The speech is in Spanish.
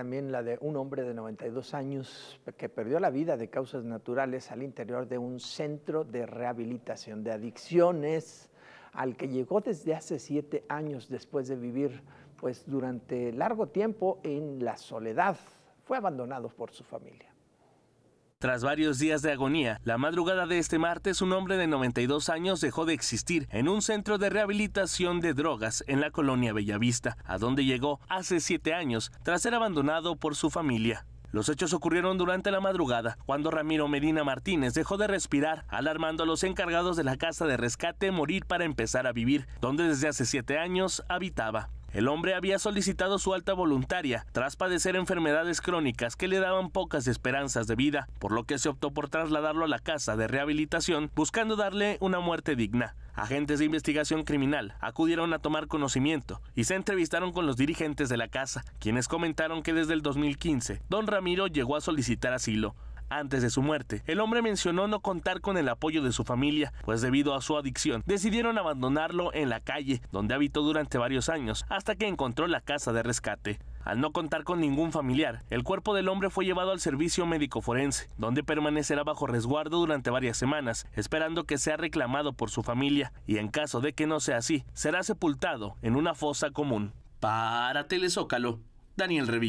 también la de un hombre de 92 años que perdió la vida de causas naturales al interior de un centro de rehabilitación de adicciones al que llegó desde hace siete años después de vivir pues durante largo tiempo en la soledad. Fue abandonado por su familia. Tras varios días de agonía, la madrugada de este martes un hombre de 92 años dejó de existir en un centro de rehabilitación de drogas en la colonia Bellavista, a donde llegó hace siete años tras ser abandonado por su familia. Los hechos ocurrieron durante la madrugada, cuando Ramiro Medina Martínez dejó de respirar, alarmando a los encargados de la casa de rescate morir para empezar a vivir, donde desde hace siete años habitaba. El hombre había solicitado su alta voluntaria tras padecer enfermedades crónicas que le daban pocas esperanzas de vida, por lo que se optó por trasladarlo a la casa de rehabilitación buscando darle una muerte digna. Agentes de investigación criminal acudieron a tomar conocimiento y se entrevistaron con los dirigentes de la casa, quienes comentaron que desde el 2015 don Ramiro llegó a solicitar asilo, antes de su muerte, el hombre mencionó no contar con el apoyo de su familia, pues debido a su adicción decidieron abandonarlo en la calle, donde habitó durante varios años, hasta que encontró la casa de rescate. Al no contar con ningún familiar, el cuerpo del hombre fue llevado al servicio médico forense, donde permanecerá bajo resguardo durante varias semanas, esperando que sea reclamado por su familia, y en caso de que no sea así, será sepultado en una fosa común. Para Telezócalo, Daniel Reví.